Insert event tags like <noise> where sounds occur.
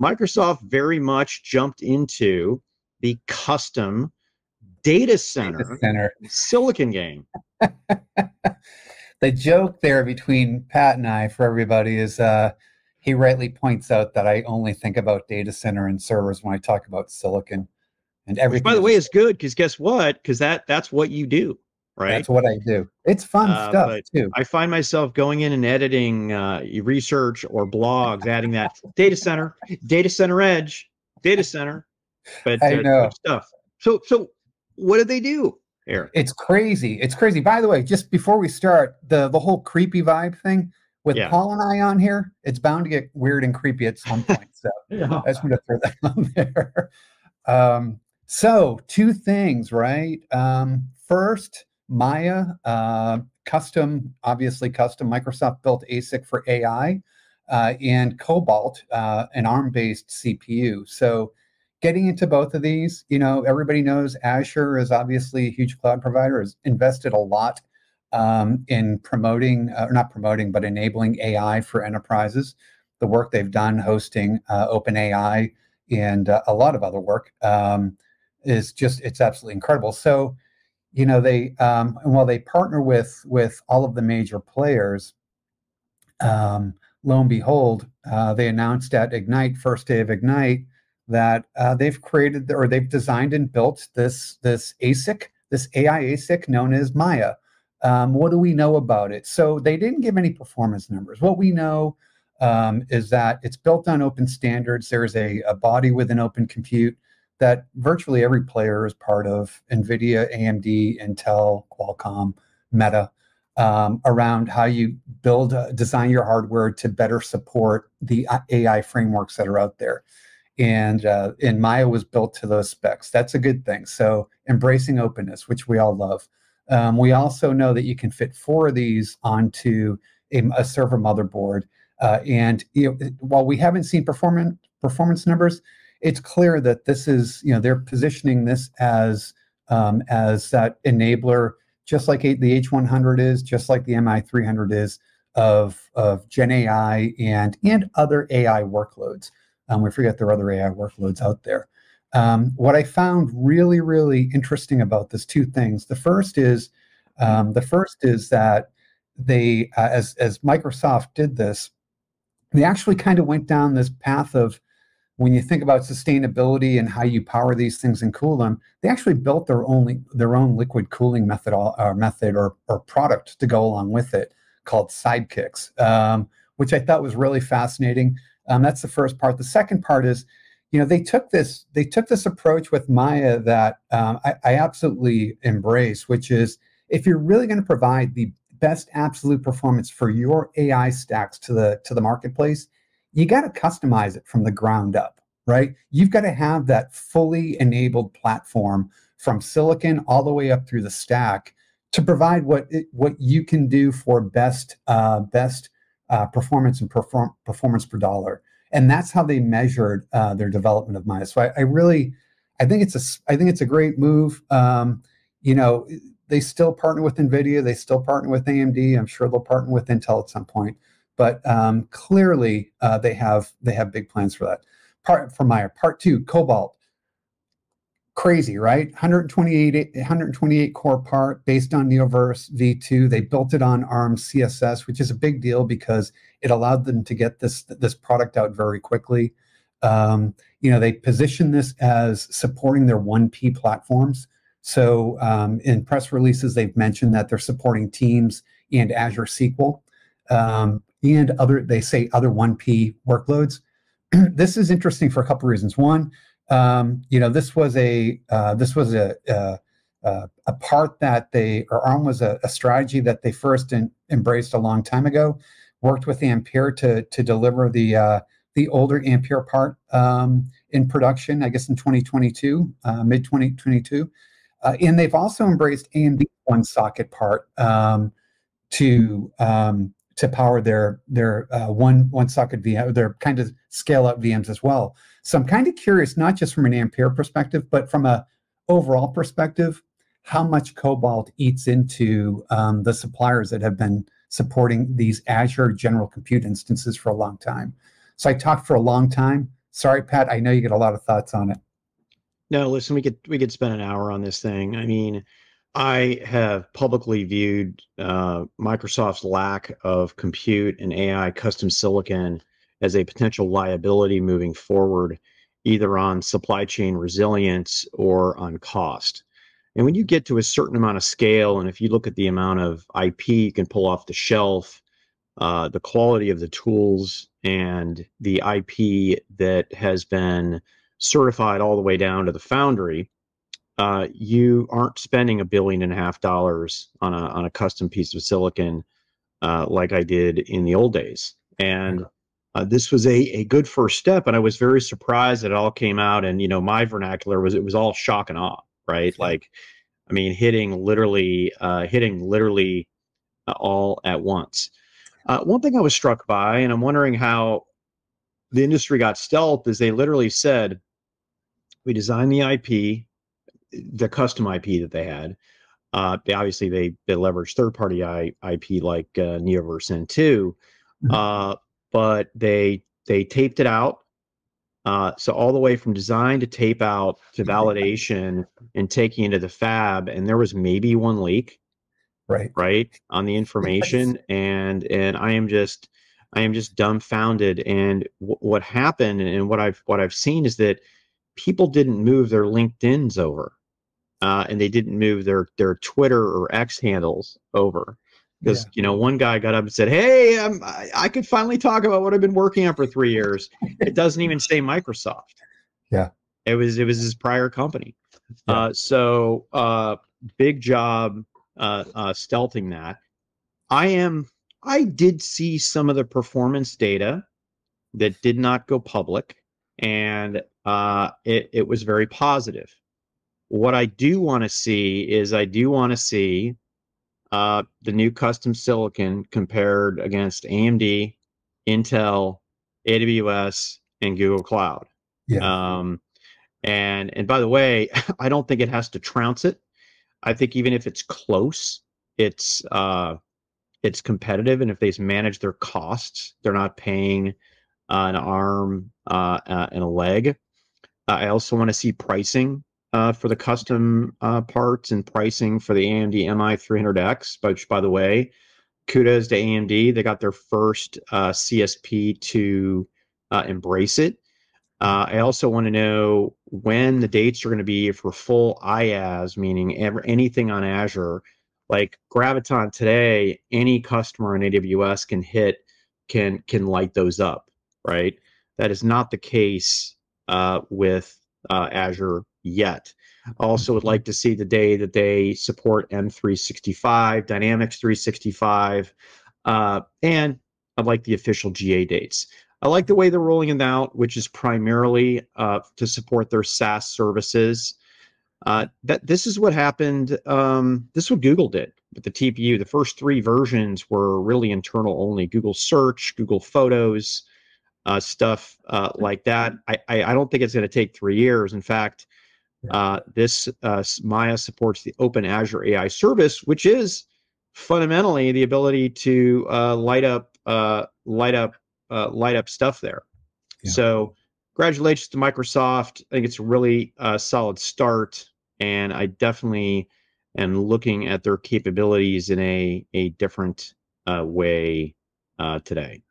Microsoft very much jumped into the custom data center, data center. silicon game. <laughs> the joke there between Pat and I for everybody is uh, he rightly points out that I only think about data center and servers when I talk about silicon and everything. Which, by the way, is good because guess what? Because that that's what you do right? That's what I do. It's fun uh, stuff too. I find myself going in and editing uh, research or blogs, adding that data center, data center edge, data center. But I uh, know stuff. So, so what do they do, Eric? It's crazy. It's crazy. By the way, just before we start, the the whole creepy vibe thing with yeah. Paul and I on here, it's bound to get weird and creepy at some point. So <laughs> yeah. I just want to throw that <laughs> on there. Um, so two things, right? Um, first, Maia, uh, custom, obviously custom Microsoft built ASIC for AI, uh, and Cobalt, uh, an ARM based CPU. So, getting into both of these, you know, everybody knows Azure is obviously a huge cloud provider, has invested a lot um, in promoting, uh, or not promoting, but enabling AI for enterprises. The work they've done hosting uh, OpenAI and uh, a lot of other work um, is just, it's absolutely incredible. So, you know they um, and while they partner with with all of the major players um, lo and behold uh, they announced at ignite first day of ignite that uh, they've created or they've designed and built this this asic this ai asic known as Maia. Um, what do we know about it? So they didn't give any performance numbers. What we know um, is that it's built on open standards. There's a, a body with an open compute that virtually every player is part of NVIDIA, AMD, Intel, Qualcomm, Meta, um, around how you build, uh, design your hardware to better support the uh, AI frameworks that are out there. And, uh, and Maia was built to those specs. That's a good thing. So embracing openness, which we all love. Um, we also know that you can fit four of these onto a, a server motherboard. Uh, and you know, while we haven't seen performance performance numbers, it's clear that this is, you know, they're positioning this as um, as that enabler, just like the H100 is, just like the MI300 is, of of Gen AI and and other AI workloads. Um, we forget there are other AI workloads out there. Um, what I found really, really interesting about this two things. The first is um, the first is that they, uh, as as Microsoft did this, they actually kind of went down this path of when you think about sustainability and how you power these things and cool them, they actually built their own their own liquid cooling method or uh, method or, or product to go along with it called Sidekicks, um, which I thought was really fascinating. Um, that's the first part. The second part is, you know, they took this they took this approach with Maia that um, I, I absolutely embrace, which is if you're really going to provide the best absolute performance for your AI stacks to the to the marketplace, you got to customize it from the ground up, right? You've got to have that fully enabled platform from silicon all the way up through the stack to provide what it, what you can do for best uh, best uh, performance and perform, performance per dollar. And that's how they measured uh, their development of Maia. So I, I, really, I think it's a I think it's a great move. Um, you know, they still partner with NVIDIA. They still partner with AMD. I'm sure they'll partner with Intel at some point but um, clearly uh, they have they have big plans for that. Part for Maia. Part two, Cobalt. Crazy, right? 128 128 core part based on Neoverse V2. They built it on ARM CSS, which is a big deal because it allowed them to get this this product out very quickly. Um, you know, they position this as supporting their 1P platforms. So um, in press releases, they've mentioned that they're supporting Teams and Azure SQL. Um, and other they say other 1p workloads. <clears throat> This is interesting for a couple reasons. One um, you know this was a uh, this was a, a, a part that they or arm was a, a strategy that they first in, embraced a long time ago worked with ampere to to deliver the uh, the older ampere part um, in production i guess in 2022 uh, mid 2022 uh, and they've also embraced amd one socket part um, to um, to power their their uh, one one socket VM, their kind of scale up VMs as well. So I'm kind of curious, not just from an Ampere perspective, but from a overall perspective, how much Cobalt eats into um, the suppliers that have been supporting these Azure general compute instances for a long time. So I talked for a long time. Sorry, Pat. I know you get a lot of thoughts on it. No, listen, we could we could spend an hour on this thing. I mean, I have publicly viewed uh, Microsoft's lack of compute and AI custom silicon as a potential liability moving forward, either on supply chain resilience or on cost. And when you get to a certain amount of scale, and if you look at the amount of IP you can pull off the shelf, uh, the quality of the tools, and the IP that has been certified all the way down to the foundry, uh, you aren't spending a billion and a half dollars on a on a custom piece of silicon uh, like I did in the old days. And uh, this was a, a good first step, and I was very surprised that it all came out. And you know, my vernacular was it was all shock and awe, right? Like, I mean, hitting literally, uh, hitting literally uh, all at once. Uh, one thing I was struck by, and I'm wondering how the industry got stealth, is they literally said, "We designed the IP, the custom IP that they had. Uh, obviously they they leveraged third party IP like uh, Neoverse N2, mm-hmm. uh, but they they taped it out. Uh, so all the way from design to tape out to validation and taking into the fab, and there was maybe one leak, right? Right on the <laughs> information, and and I am just I am just dumbfounded. And w- what happened, and what I've what I've seen is that people didn't move their LinkedIn's over uh, and they didn't move their their Twitter or X handles over because yeah. you know one guy got up and said, "Hey, um, I, I could finally talk about what I've been working on for three years." it doesn't even say Microsoft. Yeah, it was it was his prior company. Yeah. Uh, so uh, big job uh, uh, stealthing that. I am. I did see some of the performance data that did not go public, and uh, it, it was very positive. What I do want to see is I do want to see uh, the new custom silicon compared against AMD, Intel, AWS, and Google Cloud. Yeah. Um, and and by the way, <laughs> I don't think it has to trounce it. I think even if it's close, it's uh, it's competitive, and if they manage their costs, they're not paying uh, an arm uh, uh and a leg. I also want to see pricing uh, for the custom uh, parts and pricing for the AMD MI300X, which, by the way, kudos to AMD. They got their first uh, CSP to uh, embrace it. Uh, I also want to know when the dates are going to be for full IaaS, meaning ever, anything on Azure. Like Graviton today, any customer in AWS can hit can can light those up, right? That is not the case uh, with Azure yet. Also, would like to see the day that they support M365, Dynamics 365, uh, and I'd like the official GA dates. I like the way they're rolling it out, which is primarily uh, to support their SaaS services. Uh, that this is what happened. Um, this is what Google did with the TPU. The first three versions were really internal only: Google Search, Google Photos, uh, stuff uh, like that. I, I, I don't think it's going to take three years. In fact, uh, this uh, Maia supports the Open Azure AI Service, which is fundamentally the ability to uh, light up, uh, light up, uh, light up stuff there. Yeah. So, congratulations to Microsoft. I think it's a really uh, solid start, and I definitely am looking at their capabilities in a a different way today.